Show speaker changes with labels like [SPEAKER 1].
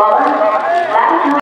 [SPEAKER 1] ballen,